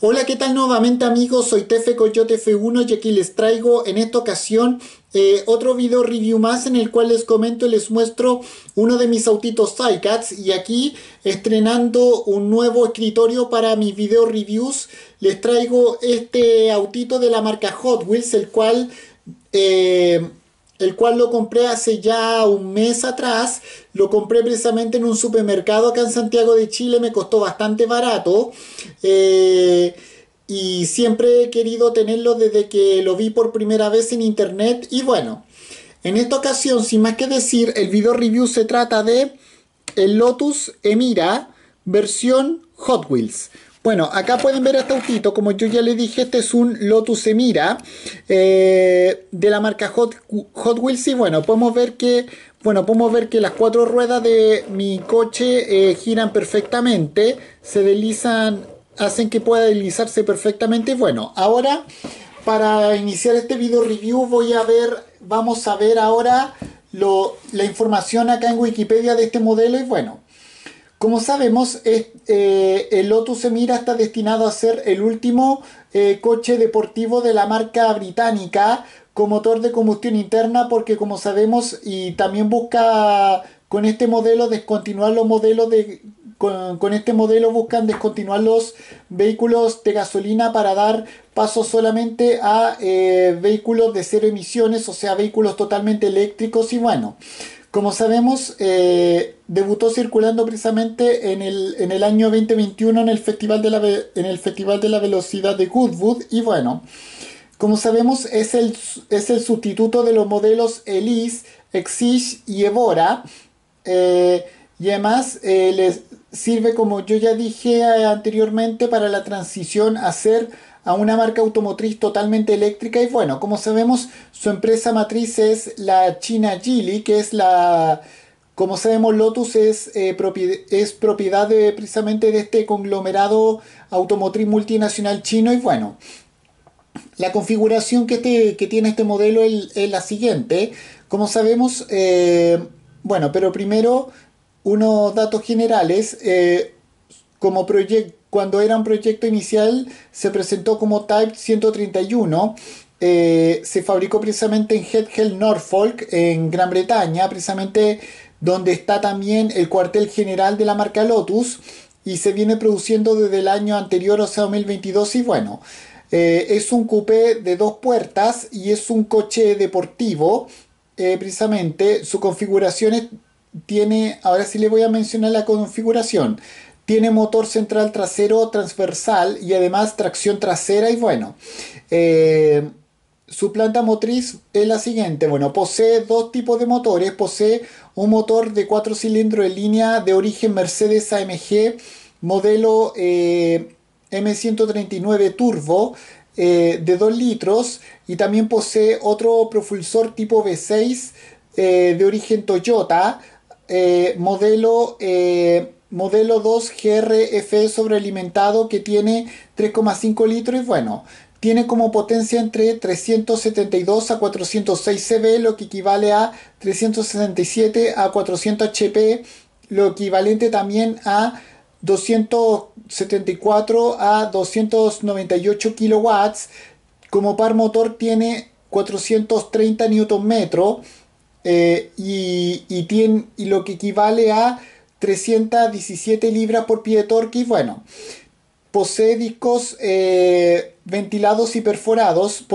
Hola, ¿qué tal nuevamente amigos? Soy Tefe Coyote F1 y aquí les traigo en esta ocasión eh, otro video review más en el cual les comento y les muestro uno de mis autitos Cycats y aquí estrenando un nuevo escritorio para mis video reviews les traigo este autito de la marca Hot Wheels el cual... Eh, el cual lo compré hace ya un mes atrás. Lo compré precisamente en un supermercado acá en Santiago de Chile, me costó bastante barato. Eh, y siempre he querido tenerlo desde que lo vi por primera vez en internet. Y bueno, en esta ocasión, sin más que decir, el video review se trata de el Lotus Emira versión Hot Wheels. Bueno, acá pueden ver este autito, como yo ya les dije, este es un Lotus Emira eh, de la marca Hot, Hot, Wheels y bueno, podemos ver que bueno, podemos ver que las cuatro ruedas de mi coche eh, giran perfectamente, se deslizan, hacen que pueda deslizarse perfectamente. Bueno, ahora para iniciar este video review voy a ver, vamos a ver ahora lo, la información acá en Wikipedia de este modelo y bueno, como sabemos, eh, el Lotus Emira está destinado a ser el último eh, coche deportivo de la marca británica con motor de combustión interna porque como sabemos y también busca con este modelo descontinuar los modelos de con, este modelo buscan descontinuar los vehículos de gasolina para dar paso solamente a eh, vehículos de cero emisiones, o sea, vehículos totalmente eléctricos y bueno, como sabemos, eh, debutó circulando precisamente en el, en el, año 2021 en el, Festival de la, en el Festival de la Velocidad de Goodwood. Y bueno, como sabemos, es el, es el sustituto de los modelos Elise, Exige y Evora. Eh, y además eh, les sirve, como yo ya dije anteriormente, para la transición a ser a una marca automotriz totalmente eléctrica y bueno, como sabemos su empresa matriz es la China Geely, que es la... Como sabemos, Lotus es, eh, es propiedad de, precisamente de este conglomerado automotriz multinacional chino y bueno, la configuración que, este, que tiene este modelo es, la siguiente. Como sabemos, eh, bueno, pero primero unos datos generales. Eh, como proyecto cuando era un proyecto inicial se presentó como Type 131. Eh, se fabricó precisamente en Headhill, Norfolk, en Gran Bretaña, precisamente donde está también el cuartel general de la marca Lotus y se viene produciendo desde el año anterior, o sea, 2022 y bueno. Eh, es un coupé de dos puertas y es un coche deportivo. Eh, precisamente su configuración tiene, ahora sí le voy a mencionar la configuración. Tiene motor central trasero transversal y además tracción trasera y bueno. Eh, su planta motriz es la siguiente. Bueno, posee dos tipos de motores. Posee un motor de 4 cilindros en línea de origen Mercedes AMG modelo eh, M139 Turbo eh, de 2 litros y también posee otro propulsor tipo V6 de origen Toyota modelo modelo 2 GRF sobrealimentado que tiene 3,5 litros y bueno, tiene como potencia entre 372 a 406 CV, lo que equivale a 367 a 400 HP, lo equivalente también a 274 a 298 kilowatts. Como par motor tiene 430 Nm eh, y, y, tiene, y lo que equivale a 317 libras por pie de torque y bueno, posee discos eh, ventilados y perforados,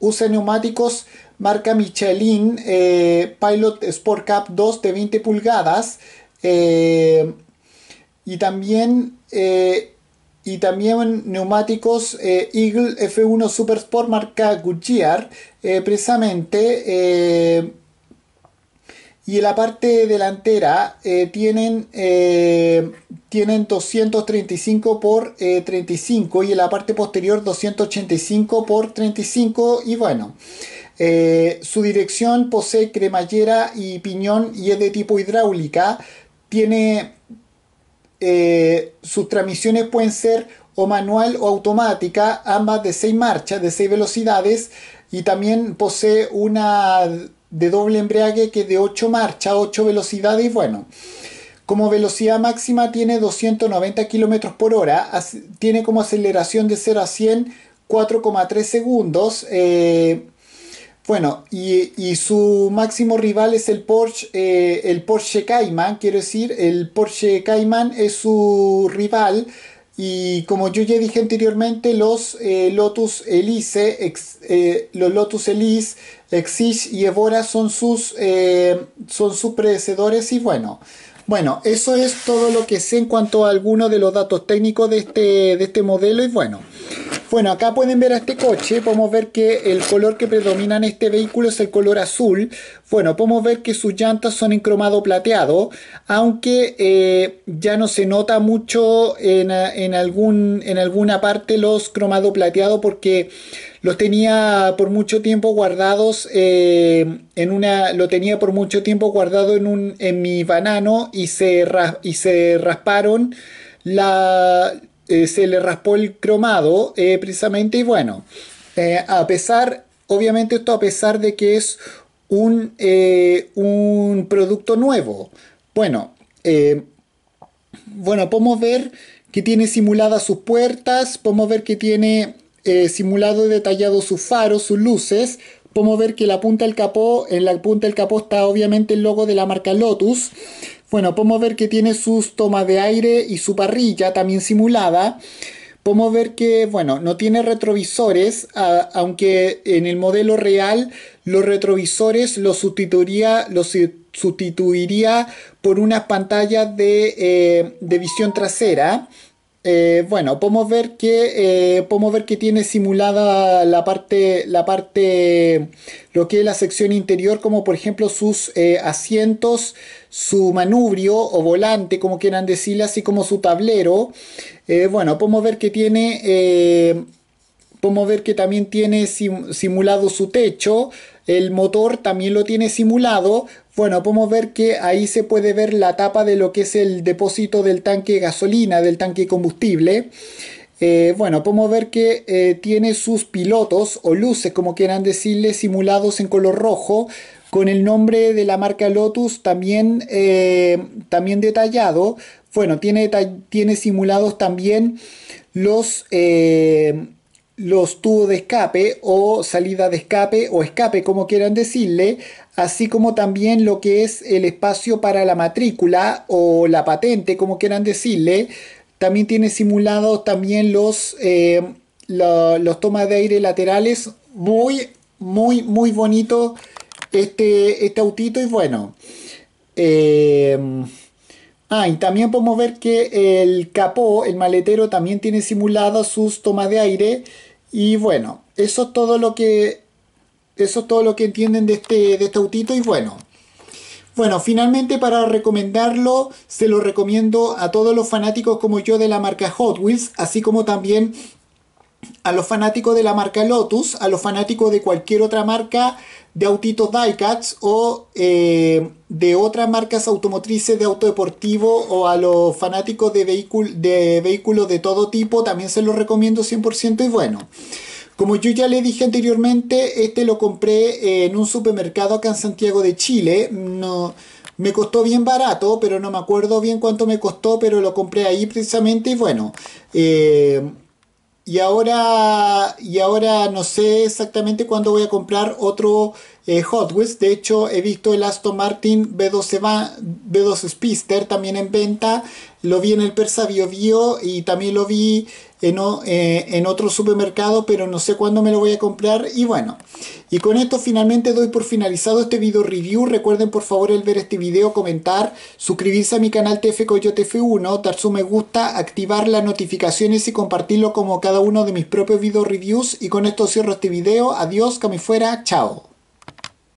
usa neumáticos marca Michelin eh, Pilot Sport Cup 2 de 20 pulgadas eh, y también y también neumáticos Eagle F1 Super Sport marca Goodyear. Precisamente y en la parte delantera eh, tienen, eh, tienen 235 por 35 eh, y en la parte posterior 285 por 35 y bueno. su dirección posee cremallera y piñón y es de tipo hidráulica. Tiene sus transmisiones pueden ser o manual o automática, ambas de 6 marchas, de 6 velocidades y también posee una de doble embrague que de 8 marchas, 8 velocidades y bueno. Como velocidad máxima tiene 290 km por hora, tiene como aceleración de 0 a 100 4,3 segundos. Eh, bueno, y, su máximo rival es el Porsche, eh, el Porsche Cayman, quiero decir, el Porsche Cayman es su rival. Y como yo ya dije anteriormente, los eh, Lotus Elise, los Lotus Elise, Exige y Evora son sus, son sus predecesores. Y bueno, bueno, eso es todo lo que sé en cuanto a algunos de los datos técnicos de este, de este modelo. Y bueno, bueno, acá pueden ver a este coche, podemos ver que el color que predomina en este vehículo es el color azul. Bueno, podemos ver que sus llantas son en cromado plateado, aunque eh, ya no se nota mucho en, algún, en alguna parte los cromado plateado porque los tenía por mucho tiempo guardados eh, en una lo tenía por mucho tiempo guardado en un en mi banano y se y se rasparon la eh, se le raspó el cromado precisamente y bueno, a pesar, obviamente esto a pesar de que es un, un producto nuevo. Bueno, bueno, podemos ver que tiene simuladas sus puertas, podemos ver que tiene simulado y detallado sus faros, sus luces, podemos ver que la punta del capó, en la punta del capó está obviamente el logo de la marca Lotus. Bueno, podemos ver que tiene sus tomas de aire y su parrilla también simulada. Podemos ver que, bueno, no tiene retrovisores, aunque en el modelo real los retrovisores los sustituiría, los sustituiría por unas pantallas de, eh, de visión trasera. Eh, bueno, podemos ver que eh, podemos ver que tiene simulada la parte, la parte, lo que es la sección interior, como por ejemplo sus eh, asientos, su manubrio o volante, como quieran decirle, así como su tablero. bueno, podemos ver que tiene, podemos ver que también tiene simulado su techo. El motor también lo tiene simulado. Bueno, podemos ver que ahí se puede ver la tapa de lo que es el depósito del tanque de gasolina, del tanque de combustible. Eh, bueno, podemos ver que eh, tiene sus pilotos o luces, como quieran decirle, simulados en color rojo, con el nombre de la marca Lotus también, eh, también detallado. Bueno, tiene, tiene simulados también los los tubos de escape o salida de escape o escape como quieran decirle, así como también lo que es el espacio para la matrícula o la patente como quieran decirle. También tiene simulados también los, eh, los tomas de aire laterales. Muy, muy, muy bonito este, este autito y bueno. Eh, también podemos ver que el capó, el maletero, también tiene simulado sus tomas de aire y bueno, eso es todo lo que. Eso es todo lo que entienden de este, de este autito. Y bueno. Bueno, finalmente para recomendarlo, se lo recomiendo a todos los fanáticos como yo de la marca Hot Wheels, así como también a los fanáticos de la marca Lotus, a los fanáticos de cualquier otra marca de autitos Diecats o eh, de otras marcas automotrices de auto deportivo o a los fanáticos de, de vehículos de todo tipo, también se los recomiendo 100% y bueno. Como yo ya le dije anteriormente, este lo compré en un supermercado acá en Santiago de Chile. No, me costó bien barato, pero no me acuerdo bien cuánto me costó, pero lo compré ahí precisamente y bueno. Eh, y ahora, y ahora no sé exactamente cuándo voy a comprar otro eh, Hot Wheels. De hecho, he visto el Aston Martin B12, B12 Spister también en venta. Lo vi en el Persa Bio Bio y también lo vi en, eh, en otro supermercado, pero no sé cuándo me lo voy a comprar. Y bueno, y con esto finalmente doy por finalizado este video review. Recuerden por favor el ver este video, comentar, suscribirse a mi canal TF Coyote F1, dar su me gusta, activar las notificaciones y compartirlo como cada uno de mis propios video reviews. Y con esto cierro este video. Adiós, que me fuera. Chao.